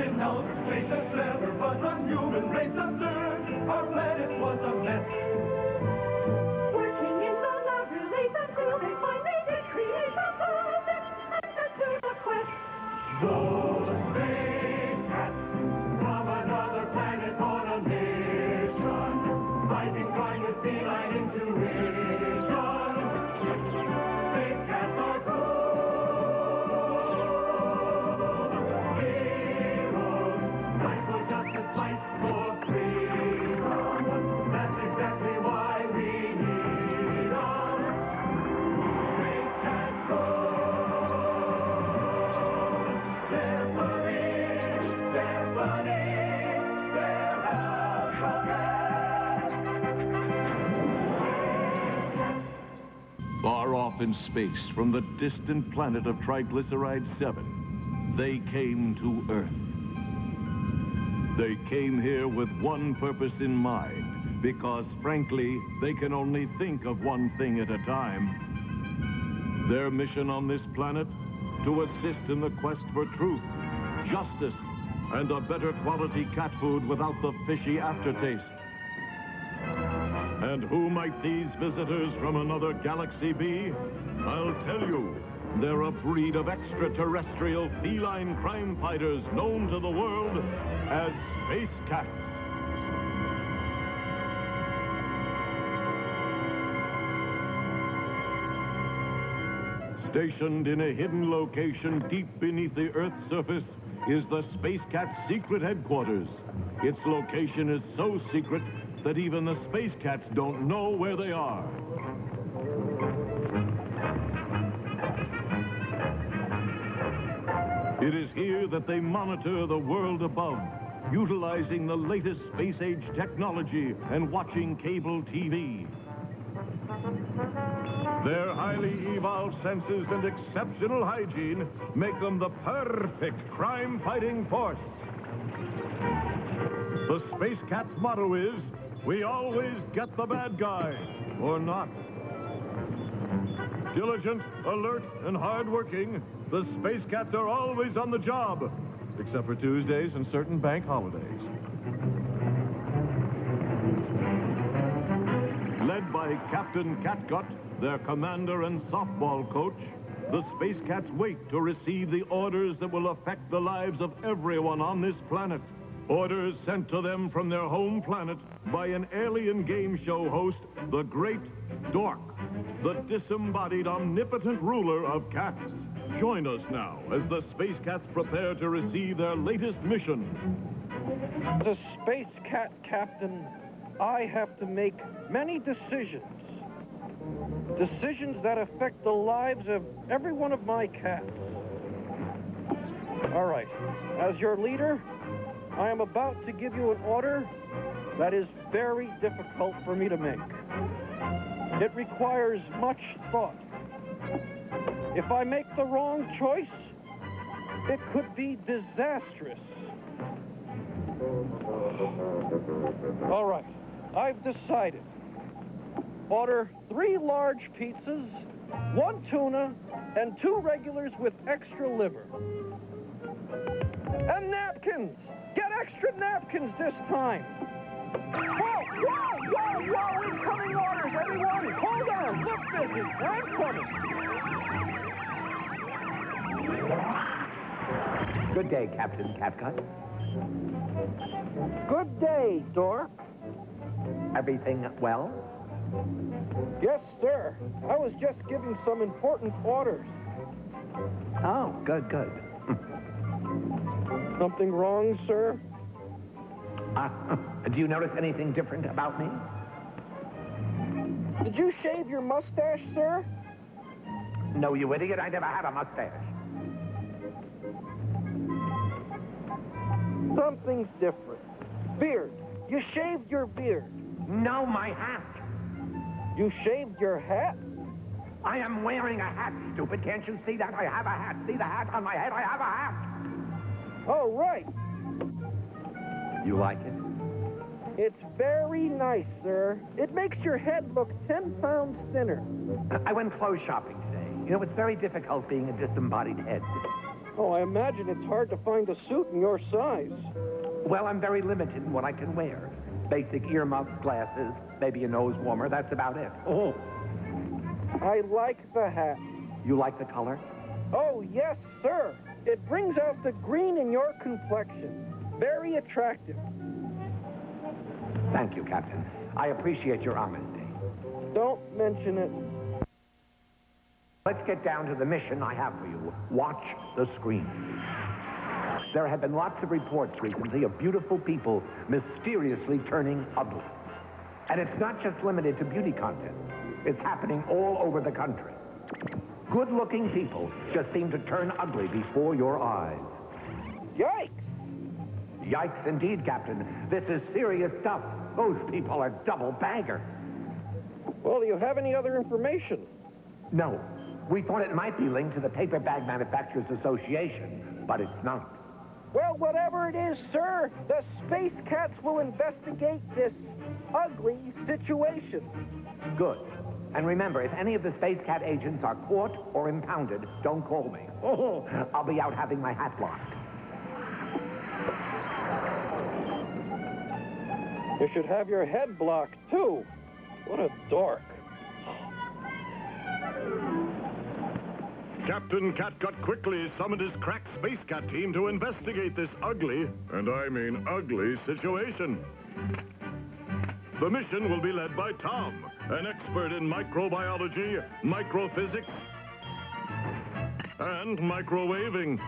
in outer space a clever but unhuman race observed our planet was a mess. In space, from the distant planet of Triglyceride 7, they came to Earth. They came here with one purpose in mind, because frankly, they can only think of one thing at a time. Their mission on this planet, to assist in the quest for truth, justice, and a better quality cat food without the fishy aftertaste. And who might these visitors from another galaxy be? I'll tell you. They're a breed of extraterrestrial feline crime fighters known to the world as space cats. Stationed in a hidden location deep beneath the Earth's surface is the Space Cat's secret headquarters. Its location is so secret that even the Space Cats don't know where they are. It is here that they monitor the world above, utilizing the latest space age technology and watching cable TV. Their highly evolved senses and exceptional hygiene make them the perfect crime-fighting force. The Space Cat's motto is, we always get the bad guy, or not. Diligent, alert, and hardworking, the Space Cats are always on the job, except for Tuesdays and certain bank holidays. Led by Captain Catgut, their commander and softball coach, the Space Cats wait to receive the orders that will affect the lives of everyone on this planet. Orders sent to them from their home planet by an alien game show host, the Great Dork, the disembodied omnipotent ruler of cats. Join us now as the Space Cats prepare to receive their latest mission. As a space cat captain, I have to make many decisions. Decisions that affect the lives of every one of my cats. All right, as your leader, I am about to give you an order that is very difficult for me to make. It requires much thought. If I make the wrong choice, it could be disastrous. All right, I've decided. Order three large pizzas, one tuna, and two regulars with extra liver. And napkins! Get extra napkins this time! Whoa, whoa, whoa, whoa! Incoming orders, everyone! Hold on, look busy. I'm coming. Good day, Captain Catgut. Good day, Dork. Everything well? Yes, sir. I was just giving some important orders. Oh, good, good. Something wrong, sir? Uh, do you notice anything different about me? Did you shave your mustache, sir? No, you idiot, I never had a mustache. Something's different. Beard. You shaved your beard. No, my hat. You shaved your hat? I am wearing a hat, stupid. Can't you see that? I have a hat. See the hat on my head? I have a hat. Oh, right. You like it? It's very nice, sir. It makes your head look 10 pounds thinner. I went clothes shopping today. You know, it's very difficult being a disembodied head. Oh, I imagine it's hard to find a suit in your size. Well, I'm very limited in what I can wear. Basic earmuffs, glasses, maybe a nose warmer, that's about it. Oh, I like the hat. you like the color? Oh, yes, sir. It brings out the green in your complexion. Very attractive. Thank you, Captain. I appreciate your honesty. Don't mention it. Let's get down to the mission I have for you. Watch the screen. There have been lots of reports recently of beautiful people mysteriously turning ugly. And it's not just limited to beauty contests. It's happening all over the country. Good-looking people just seem to turn ugly before your eyes. Yikes! Yikes indeed, Captain. This is serious stuff. Those people are double bagger. Well, do you have any other information? No, we thought it might be linked to the Paper Bag Manufacturers Association, but it's not. Well, whatever it is, sir, the Space Cats will investigate this ugly situation. Good. And remember, if any of the Space Cat agents are caught or impounded, don't call me. Oh, I'll be out having my hat locked. You should have your head blocked, too. What a dork. Captain Catgut quickly summoned his crack Space Cat team to investigate this ugly, and I mean ugly, situation. The mission will be led by Tom, an expert in microbiology, microphysics, and microwaving.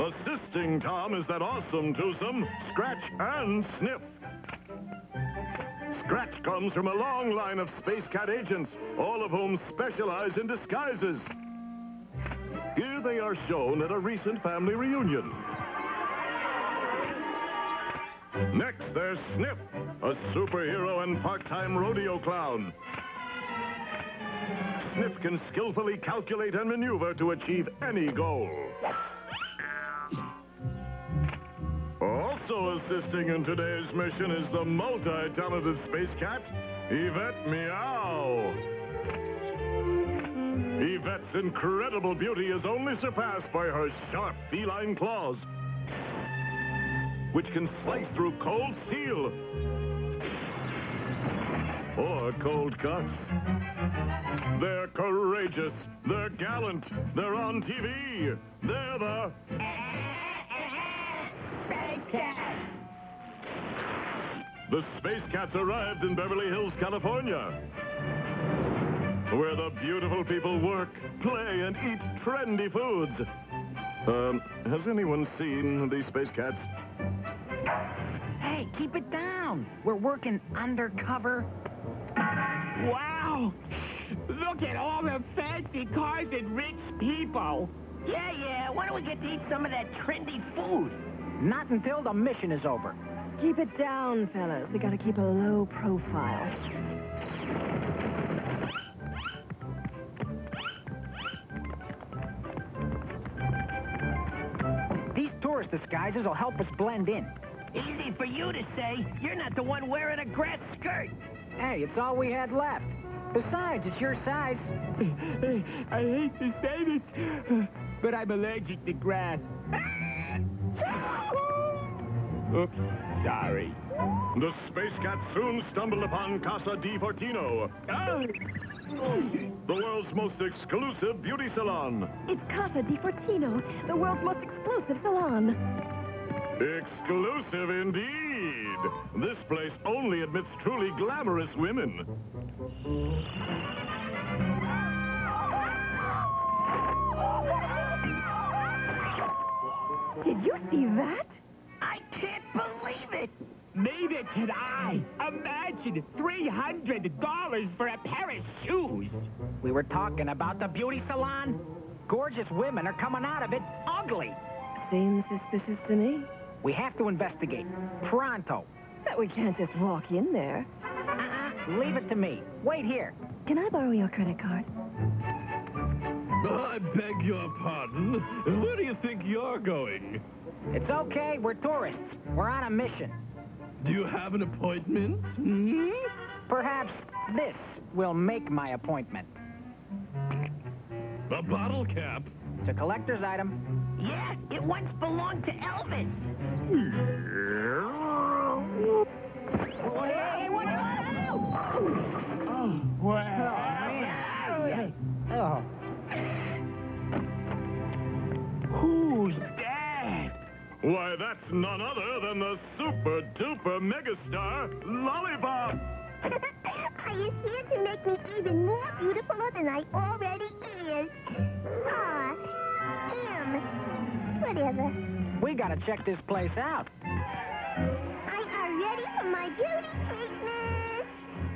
Assisting Tom is that awesome twosome, Scratch and Sniff. Scratch comes from a long line of Space Cat agents, all of whom specialize in disguises. Here they are shown at a recent family reunion. Next, there's Sniff, a superhero and part-time rodeo clown. Sniff can skillfully calculate and maneuver to achieve any goal. Also assisting in today's mission is the multi-talented space cat, Yvette Meow. Yvette's incredible beauty is only surpassed by her sharp feline claws, which can slice through cold steel or cold cuts. They're courageous, they're gallant, they're on TV, they're the... Space Cats! The Space Cats arrived in Beverly Hills, California, where the beautiful people work, play, and eat trendy foods. Um, has anyone seen these Space Cats? Hey, keep it down. We're working undercover. Wow! Look at all the fancy cars and rich people. Yeah, yeah. Why don't we get to eat some of that trendy food? Not until the mission is over. Keep it down, fellas. We gotta keep a low profile. These tourist disguises will help us blend in. Easy for you to say. You're not the one wearing a grass skirt. Hey, it's all we had left. Besides, it's your size. I hate to say this, but I'm allergic to grass. Oops, sorry. The Space Cats soon stumbled upon Casa di Fortino, Oh, the world's most exclusive beauty salon. It's Casa di Fortino, the world's most exclusive salon. Exclusive indeed. This place only admits truly glamorous women. Did you see that? I can't believe it. Neither can I. Imagine $300 for a pair of shoes. We were talking about the beauty salon. Gorgeous women are coming out of it ugly. Seems suspicious to me. We have to investigate. Pronto. But we can't just walk in there. Uh-uh. Leave it to me. Wait here. Can I borrow your credit card? I beg your pardon. Where do you think you're going? It's okay. We're tourists. We're on a mission. Do you have an appointment? Hmm? Perhaps this will make my appointment. A bottle cap? It's a collector's item. Yeah, it once belonged to Elvis. Hey, what? Oh. Who's that? Why, that's none other than the super duper megastar Lollipop. Are you here to make me even more beautiful than I already is? Aw, um, whatever. We gotta check this place out. I are ready for my beauty treatment.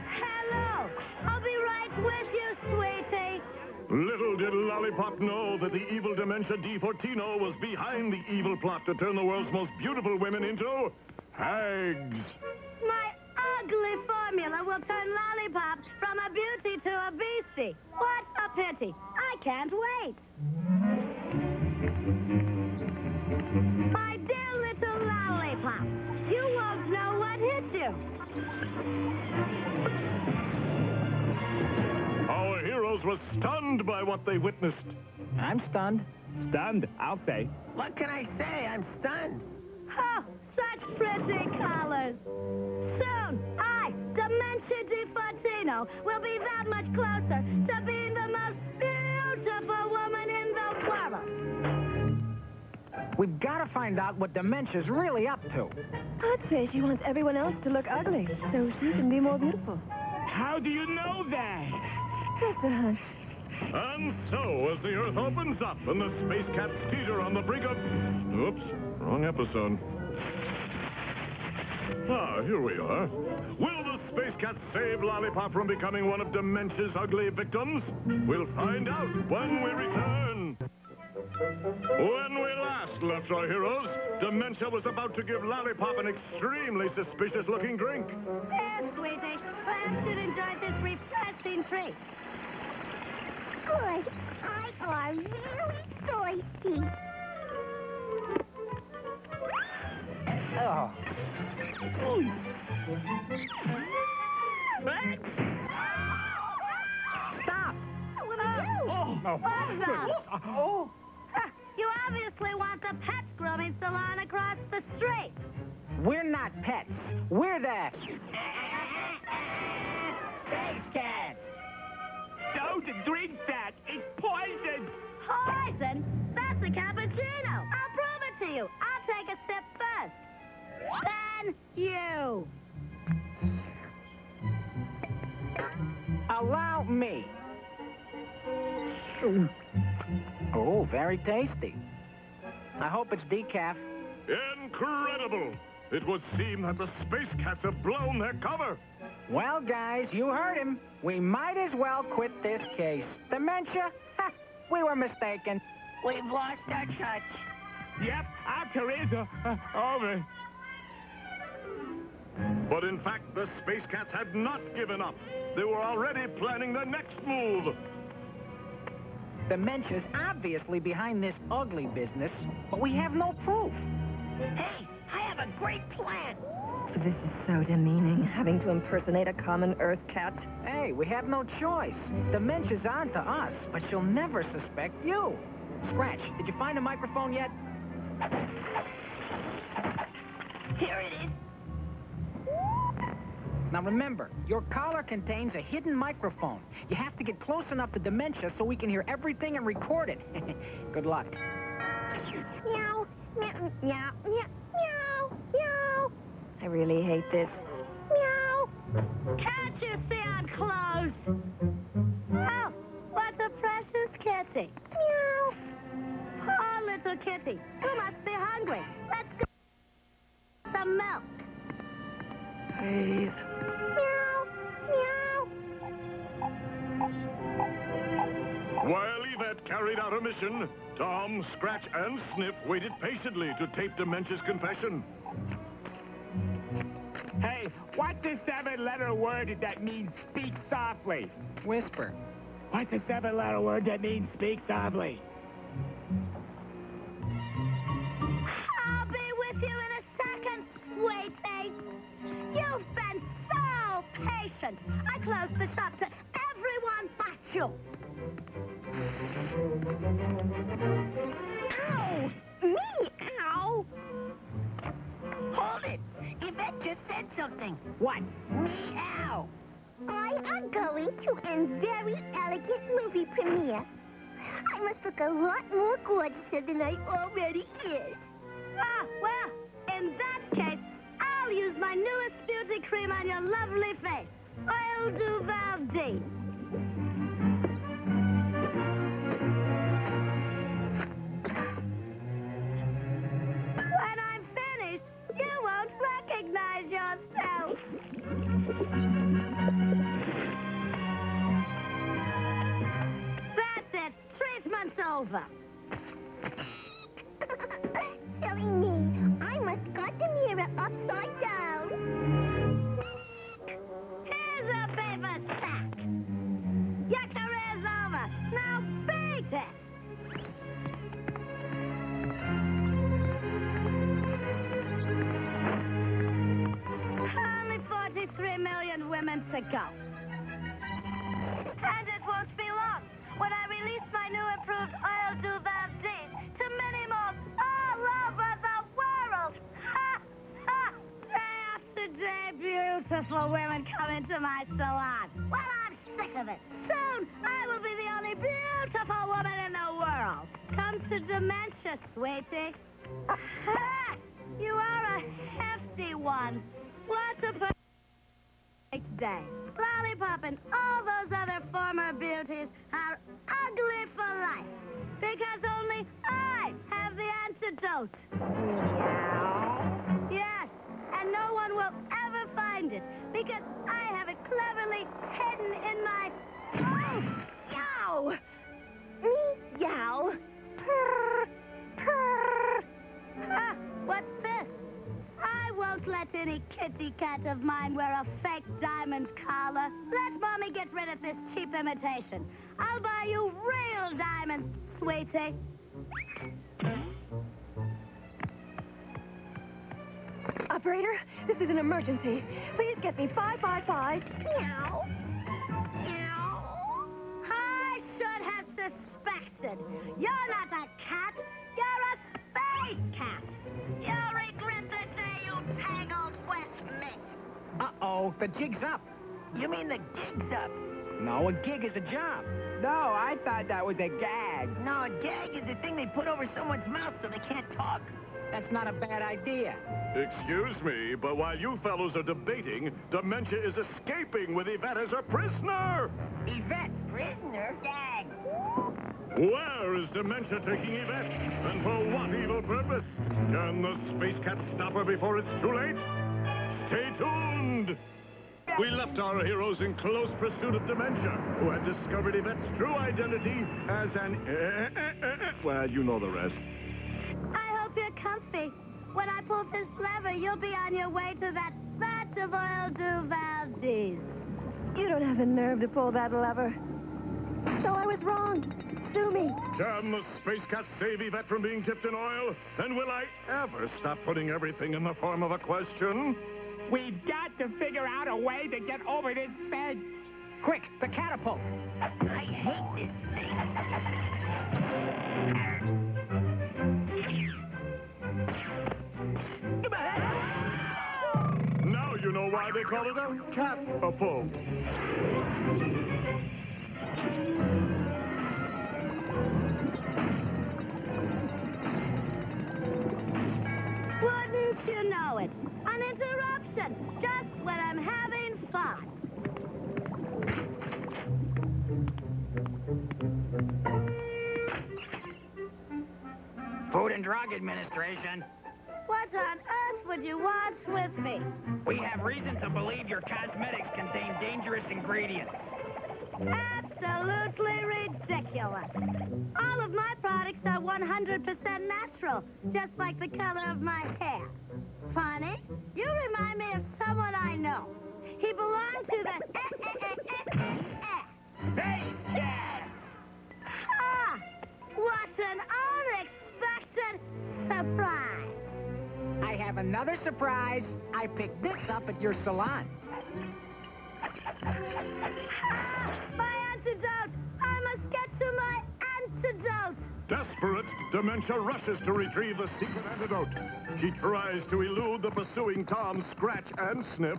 Hello. I'll be right with you, sweetie. Little did Lollipop know that the evil Dementia Di Fortino was behind the evil plot to turn the world's most beautiful women into hags. My ugly formula will turn Lollipop from a beauty to a beastie. What a pity. I can't wait. My dear little Lollipop, you won't know what hit you. Our heroes were stunned by what they witnessed. I'm stunned. Stunned, I'll say. What can I say? I'm stunned. Oh, such pretty colors. Soon, I, Dementia Di Fortino, will be that much closer to being the most beautiful woman in the world. We've gotta find out what Dementia's really up to. I'd say she wants everyone else to look ugly, so she can be more beautiful. How do you know that? Just a hunch. And so, as the Earth opens up and the Space Cats teeter on the brink of... Oops, wrong episode. Ah, here we are. Will the Space Cats save Lollipop from becoming one of Dementia's ugly victims? We'll find out when we return. When we last left our heroes, Dementia was about to give Lollipop an extremely suspicious-looking drink. There, sweetie. Perhaps you'd enjoy this refreshing treat. Good. I are really thirsty. Oh. Stop! What am I What's that? Oh. Ha, You obviously want the pets grooming salon across the street. We're not pets. We're the... Space cats. Don't drink that. It's poison. Poison? That's a cappuccino. I'll prove it to you. I'll take a sip Then you. Allow me. Oh, very tasty. I hope it's decaf. Incredible! It would seem that the Space Cats have blown their cover. Well, guys, you heard him. We might as well quit this case. Dementia? We were mistaken. We've lost our touch. Yep, our are uh, over. But in fact, the Space Cats had not given up. They were already planning the next move. Dementia's obviously behind this ugly business, but we have no proof. Hey, I have a great plan. This is so demeaning, having to impersonate a common Earth cat. Hey, we have no choice. Dementia's on to us, but she'll never suspect you. Scratch, did you find a microphone yet? Here it is. Now remember, your collar contains a hidden microphone. You have to get close enough to Dementia so we can hear everything and record it. Good luck. Meow, meow, meow, meow, meow, meow, I really hate this. meow. Can't you see I'm closed? Oh, what a precious kitty. Meow. Poor little kitty. You must be hungry. Let's go. Some milk. Please. Carried out her mission, Tom, Scratch, and Sniff waited patiently to tape Dementia's confession. Hey, what's the seven-letter word that means speak softly? Whisper. What's the seven-letter word that means speak softly? I'll be with you in a second, sweetie. You've been so patient. I closed the shop to everyone but you. Ow! Me? Ow! Hold it! Yvette just said something. What? Meow! I am going to a very elegant movie premiere. I must look a lot more gorgeous than I already is. Ah, well, in that case, I'll use my newest beauty cream on your lovely face. Oil du Valdez. When over. Silly me. I must got the mirror upside down. Here's a paper sack. Your career's over. Now beat it. Only 43 million women to go. Sweetie. You are a hefty one. What a perfect day. Lollipop and all those other former beauties are ugly for life. Because only I have the antidote. Meow. Yes, and no one will ever find it because I have it cleverly hidden in my... Oh, yow! Let any kitty cat of mine wear a fake diamond collar. Let Mommy get rid of this cheap imitation. I'll buy you real diamonds, sweetie. Operator, this is an emergency. Please get me 555. Meow. I should have suspected. You're not a cat. Uh-oh, the jig's up. You mean the gig's up? No, a gig is a job. No, I thought that was a gag. No, a gag is a thing they put over someone's mouth so they can't talk. That's not a bad idea. Excuse me, but while you fellows are debating, Dementia is escaping with Yvette as her prisoner! Yvette, prisoner, gag. Where is Dementia taking Yvette? And for what evil purpose? Can the Space Cat stop her before it's too late? Stay tuned! We left our heroes in close pursuit of Dementia, who had discovered Yvette's true identity as an... eh, eh, eh, well, you know the rest. I hope you're comfy. When I pull this lever, you'll be on your way to that vat of oil du Valdez. You don't have the nerve to pull that lever. So I was wrong. Sue me. Can the Space Cat save Yvette from being dipped in oil? And will I ever stop putting everything in the form of a question? We've got to figure out a way to get over this bed. Quick, the catapult. I hate this thing. Now you know why they call it a cat-a-pull. Interruption, just when I'm having fun. Food and Drug Administration. What on earth would you want with me? We have reason to believe your cosmetics contain dangerous ingredients. Absolutely ridiculous. All of my products are 100% natural, just like the color of my hair. Funny, you remind me of someone I know. He belonged to the eh, eh, eh, eh, eh, eh. Space Cats! Ah, what an unexpected surprise. I have another surprise. I picked this up at your salon. Ah, my antidote. I must get to my close. Desperate, Dementia rushes to retrieve the secret antidote. She tries to elude the pursuing Tom, Scratch, and Sniff,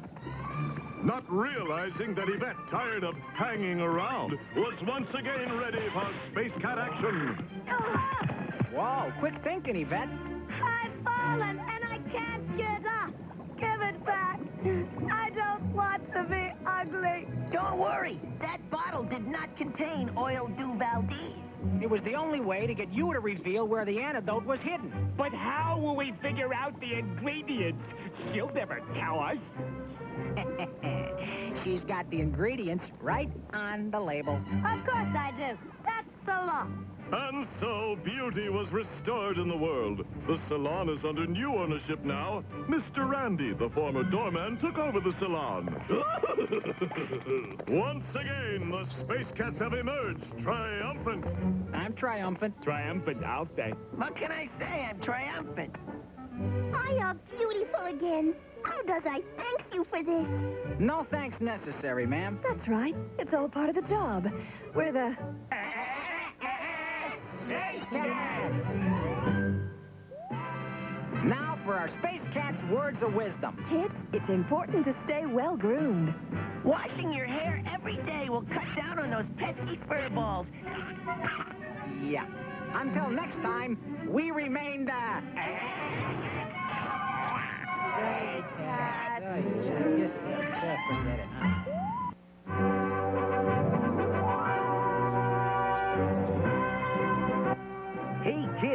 not realizing that Yvette, tired of hanging around, was once again ready for Space Cat action. Ah, Whoa, quick thinking, Yvette. I've fallen did not contain oil du Valdez. It was the only way to get you to reveal where the antidote was hidden. But how will we figure out the ingredients? She'll never tell us. She's got the ingredients right on the label. Of course I do. That's the law. And so beauty was restored in the world. The salon is under new ownership now. Mr. Randy, the former doorman, took over the salon. Once again, the Space Cats have emerged triumphant. I'm triumphant. Triumphant, I'll say. What can I say? I'm triumphant. I are beautiful again. How does I thank you for this? No thanks necessary, ma'am. That's right. It's all part of the job. We're the... Uh, Now for our Space Cat's words of wisdom. Kids, it's important to stay well-groomed. Washing your hair every day will cut down on those pesky fur balls. Yeah. Until next time, we remain the... Space Cat. Oh, yeah, you said so. Forget it, huh?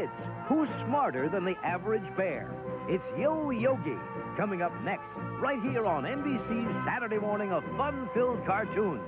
Kids, who's smarter than the average bear? It's Yo Yogi, coming up next, right here on NBC's Saturday morning of fun-filled cartoons.